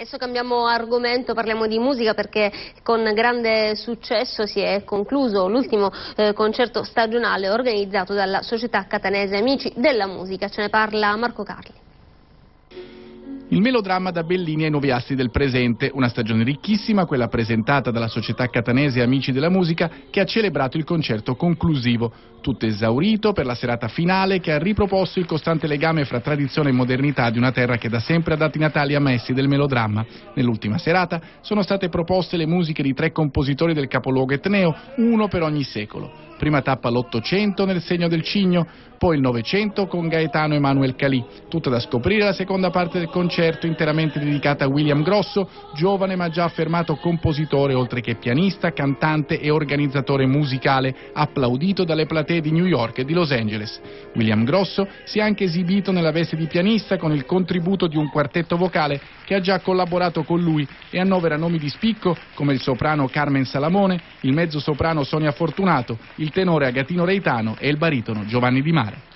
Adesso cambiamo argomento, parliamo di musica perché con grande successo si è concluso l'ultimo eh, concerto stagionale organizzato dalla società catanese Amici della Musica. Ce ne parla Marco Carli. Il melodramma da Bellini ai nuovi assi del presente, una stagione ricchissima, quella presentata dalla società catanese Amici della Musica, che ha celebrato il concerto conclusivo, tutto esaurito per la serata finale che ha riproposto il costante legame fra tradizione e modernità di una terra che da sempre ha dato i natali a maestri del melodramma. Nell'ultima serata sono state proposte le musiche di tre compositori del capoluogo etneo, uno per ogni secolo. Prima tappa l'Ottocento nel segno del cigno, poi il Novecento con Gaetano Emanuel Calì. Tutta da scoprire la seconda parte del concerto interamente dedicata a William Grosso, giovane ma già affermato compositore oltre che pianista, cantante e organizzatore musicale, applaudito dalle platee di New York e di Los Angeles. William Grosso si è anche esibito nella veste di pianista con il contributo di un quartetto vocale che ha già collaborato con lui e annovera nomi di spicco come il soprano Carmen Salamone, il mezzo soprano Sonia Fortunato, il tenore Agatino Reitano e il baritono Giovanni Di Mare.